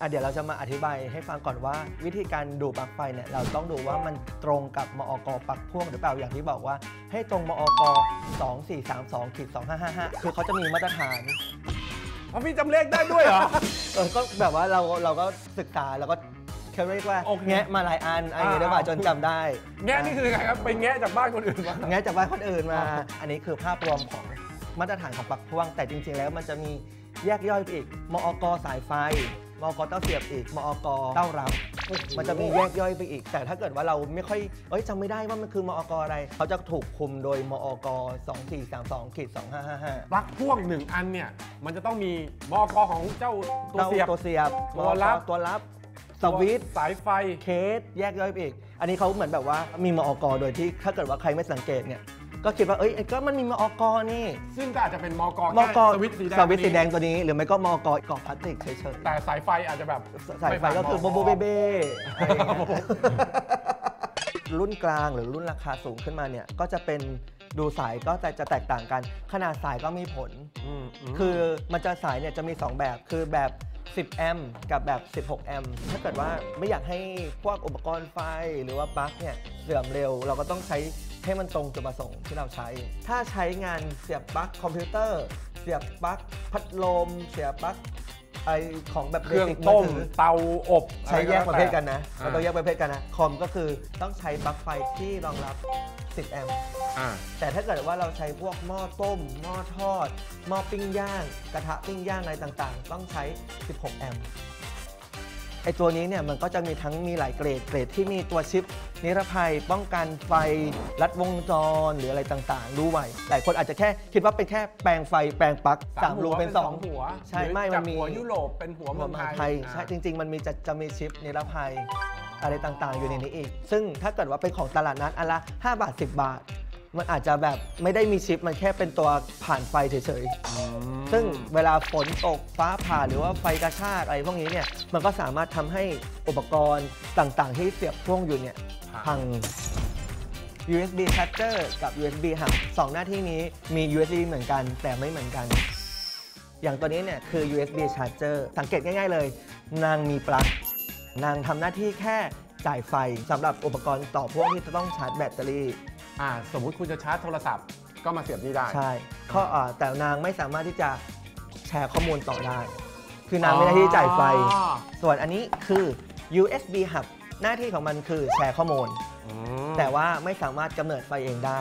อะเดี๋ยวเราจะมาอธิบายให้ฟังก่อนว่า วิธีการดูปลั๊กไฟเนี่ยเราต้องดูว่ามันตรงกับมอกปลั๊กพ่วงหรือเปล่าอย่างที่บอกว่า ให้ตรงมอก2432ขีด2555 คือเขาจะมีมาตรฐานอ๋อพี่จำเลขได้ด้วยเหรอ เออก็แบบว่าเราเราก็ศึกษาแล้วก็เขาเรียกว่าโอเค แงะมาหลายอันอะไรอย่างเงี้ยได้ป่ะอ่าจนจำได้แงะนี่คือยังไงครับไปแงะจากบ้านคนอื่นมา แงะจากบ้านคนอื่นมาอ๋ออันนี้คือภาพรวมของมาตรฐานของปลั๊กพ่วง แต่จริง ๆ แล้วมันจะมีแยกย่อยไปอีกมอกสายไฟ มอกเต้าเสียบอีกมอกเต้ารับมันจะมีแยกย่อยไปอีก แต่ถ้าเกิดว่าเราไม่ค่อยเอ้ยจำไม่ได้ว่ามันคือมอกอะไร เขาจะถูกคุมโดยมอก2432ขีด2555ปลั๊กพ่วงหนึ่งอันเนี่ยมันจะต้องมีมอกของเจ้าตัวเสียบตัวเสียบตัวรับมอกตัวรับสวิตช์สายไฟเคสแยกย่อยไปอีก อันนี้เขาเหมือนแบบว่ามีมอกโดยที่ถ้าเกิดว่าใครไม่สังเกตเนี่ย ก็คิดว่าเอ้ยก็มันมีมอกนี่ ซึ่งก็อาจจะเป็นมอกอมอกสวิตช์สีแดงสวิตช์สีแดงตัวนี้ หรือไม่ก็มอกกรอบพลาสติกเฉยแต่สายไฟอาจจะแบบๆสายไฟก็คือโบโบเบเบ้อะไรอย่างเงี้ยรุ่นกลางหรือรุ่นราคาสูงขึ้นมาเนี่ยก็จะเป็นดูสายก็แต่จะแตกต่างกัน ขนาดสายก็มีผลมมคือมันจะสายเนี่ยจะมี 2 แบบคือแบบ 10 แอมป์กับแบบ 16 แอมป์ถ้าเกิดว่าไม่อยากให้พวกอุปกรณ์ไฟหรือว่าปลั๊กเนี่ยเสื่อมเร็ว เราก็ต้องใช้ให้มันตรงจุดประสงค์ที่เราใช้ ถ้าใช้งานเสียบปลั๊กคอมพิวเตอร์ เสียบปลั๊กพัดลม เสียบปลั๊ก ไอของแบบเครื่องบสิกต้มถือเตาอบใช้แยกประเภทกันนะอ่าเราต้องแยกประเภทกันนะคอมก็คือต้องใช้ปลั๊กไฟที่รองรับ 10 แอมป์อ่าแต่ถ้าเกิดว่าเราใช้พวกหม้อต้ม หม้อทอด หม้อปิ้งย่าง กระทะปิ้งย่างอะไรต่างๆ ต้องใช้ 16 แอมป์ไอตัวนี้เนี่ยมันก็จะมีทั้งมีหลายเกรดเกรดที่มีตัวชิป นิรภัยป้องกันไฟลัดวงจรหรืออะไรต่างๆดูไว้หลายคนอาจจะแค่คิดว่าเป็นแค่แปลงไฟแปลงปลั๊กสามรูเป็นหัว2หัวใช่หรือไม่มันมีจากหัวยุโรปเป็นหัวหัเมืวองเมืองไทไทยยใช่จริง ๆ มันมีจะจะมีชิปนิรภัยอะไรต่างๆ อยู่ในนี้อีก ซึ่งถ้าเกิดว่าเป็นของตลาดนัดอันละ 5 บาท 10 บาท มันอาจจะแบบไม่ได้มีชิปมันแค่เป็นตัวผ่านไฟเฉยๆ ซึ่งเวลาฝนตกฟ้าผ่าหรือว่าไฟกระชากอะไรพวกนี้เนี่ยมันก็สามารถทำให้อุปกรณ์ต่างๆ ที่เสียบพ่วงอยู่เนี่ยพัง USB charger กับ USB hub สองหน้าที่นี้มี USB เหมือนกันแต่ไม่เหมือนกัน อย่างตัวนี้เนี่ยคือ USB charger สังเกตง่ายๆเลย นางมีปลั๊กนางทำหน้าที่แค่จ่ายไฟสำหรับอุปกรณ์ต่อพ่วงที่จะต้องชาร์จแบตเตอรี่ อ่าสมมุติคุณจะชาร์จโทรศัพท์ก็มาเสียบนี่ได้ ใช่ข้ออ่าแต่นางไม่สามารถที่จะแชร์ข้อมูลต่อได้ คือนางไม่ได้ที่จ่ายไฟ อ๋อ ส่วนอันนี้คือ USB hub หน้าที่ของมันคือแชร์ข้อมูล อืมแต่ว่าไม่สามารถกำเนิดไฟเองได้